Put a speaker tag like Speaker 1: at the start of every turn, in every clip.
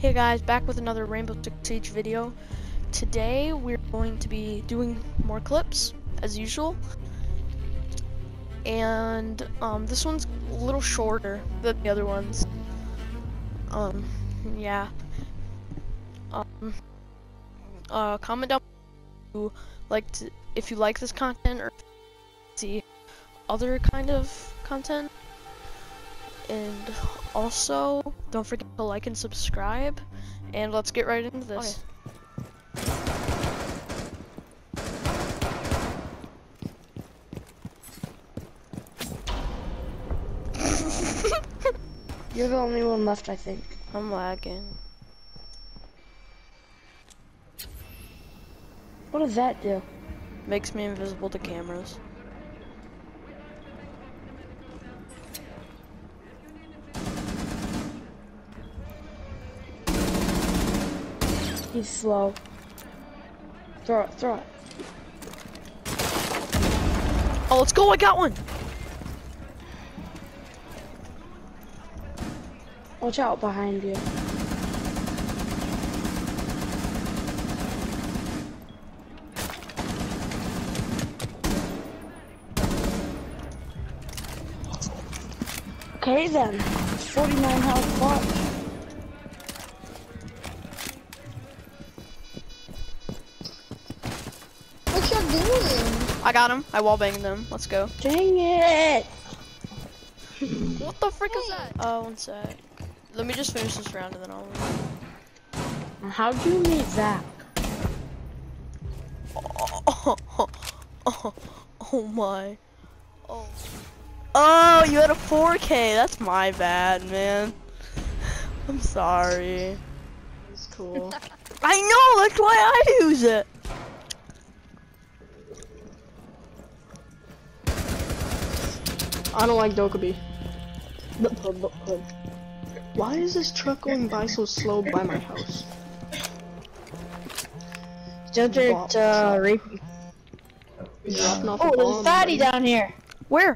Speaker 1: Hey guys, back with another Rainbow Six Siege video. Today we're going to be doing more clips, as usual. And um, this one's a little shorter than the other ones. Um, yeah. Um, uh, comment down below like to, if you like this content or see other kind of content. And also, don't forget to like and subscribe. And let's get right into this.
Speaker 2: You're the only one left, I think.
Speaker 1: I'm lagging.
Speaker 2: What does that do?
Speaker 1: Makes me invisible to cameras.
Speaker 2: He's slow. Throw it, throw it.
Speaker 1: Oh, let's go! I got one.
Speaker 2: Watch out behind you. Okay then. 49 health watch.
Speaker 1: I got him. I wallbanged them. Let's go.
Speaker 2: Dang it!
Speaker 1: What the frick is that? Oh, one sec. Let me just finish this round and then I'll.
Speaker 2: How'd you meet Zach?
Speaker 1: Oh, oh, oh, oh my. Oh. Oh, you had a 4K. That's my bad, man. I'm sorry.
Speaker 3: It's cool.
Speaker 1: I know. That's why I use it.
Speaker 3: I don't like Dokkaebi. Why is this truck going by so slow by my house?
Speaker 4: Judge uh, rape.
Speaker 3: Dropping off a
Speaker 4: Oh, there's a fatty down here.
Speaker 1: Where?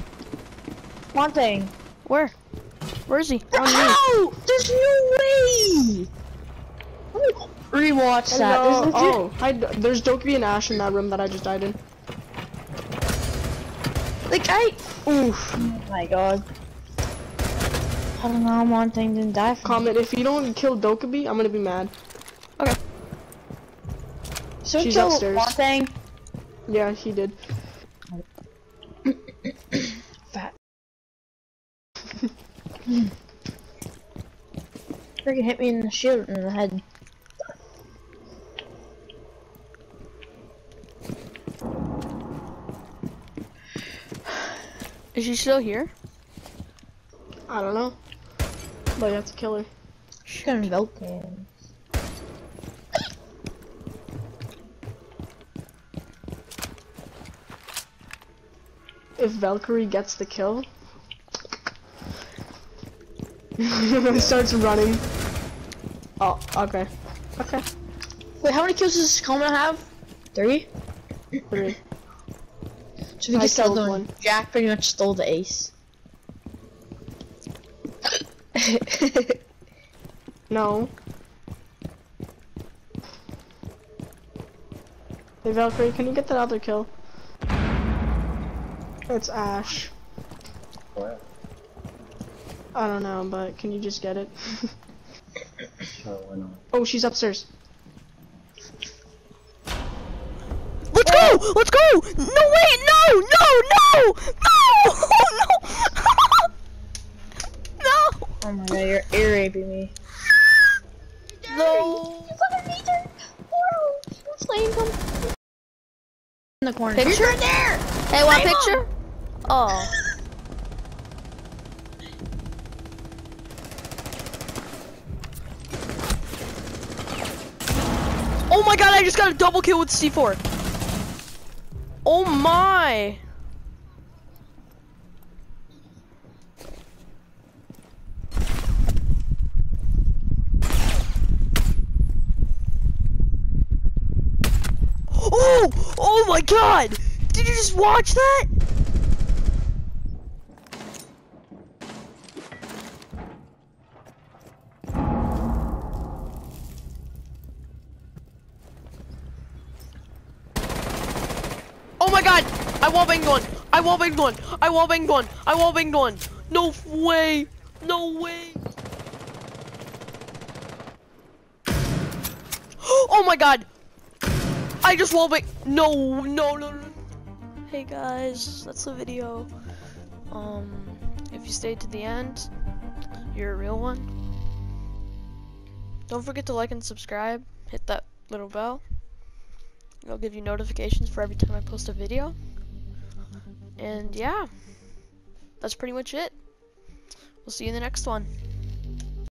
Speaker 4: One thing.
Speaker 1: Where? Where is he?
Speaker 4: Ow! There's no way! Rewatch that.
Speaker 3: Hello.
Speaker 4: There's legit-
Speaker 3: Oh, hi, there's Dokkaebi and Ash in that room that I just died in.
Speaker 4: Like I.
Speaker 3: Oof.
Speaker 4: Oh my god. I don't know. One thing didn't die.
Speaker 3: Comment, if you don't kill Dokkaebi, I'm gonna be mad. Okay.
Speaker 4: So
Speaker 3: she's
Speaker 4: kill
Speaker 3: upstairs.
Speaker 4: One thing.
Speaker 3: Yeah, he did.
Speaker 4: Fat. Freaking hit me in the shield in the head.
Speaker 1: Is she still here?
Speaker 3: I don't know. But you have to kill her.
Speaker 4: She's got Vulcan.
Speaker 3: If Valkyrie gets the kill, starts running. Oh, okay. Okay.
Speaker 4: Wait, how many kills does Koma have? Three.
Speaker 3: Three.
Speaker 4: So we
Speaker 3: I
Speaker 4: can start
Speaker 3: killed
Speaker 4: going.
Speaker 3: one.
Speaker 4: Jack pretty much stole the ace.
Speaker 3: No. Hey Valkyrie, can you get that other kill? It's Ash.
Speaker 5: What?
Speaker 3: I don't know, but can you just get it?
Speaker 5: Sure, why not?
Speaker 3: oh, she's upstairs.
Speaker 1: Go! Let's go! No, wait! No! No! No! No! No! no!
Speaker 4: Oh my god, you're ear raping me.
Speaker 1: No! You got a feather? Holy, what's happening?
Speaker 4: In the corner.
Speaker 1: Picture? Right there! Hey, want a picture? Oh. Oh my god, I just got a double kill with C4. Oh my. Oh! Oh my god! Did you just watch that? God! I wall banged one! I wall banged one! I wall banged one! I wall banged one! No way! No way! Oh my god! I just wall banged. No, no, no, no. Hey guys, that's the video. Um, if you stayed to the end, you're a real one. Don't forget to like and subscribe. Hit that little bell. It'll give you notifications for every time I post a video. And yeah, that's pretty much it. We'll see you in the next one.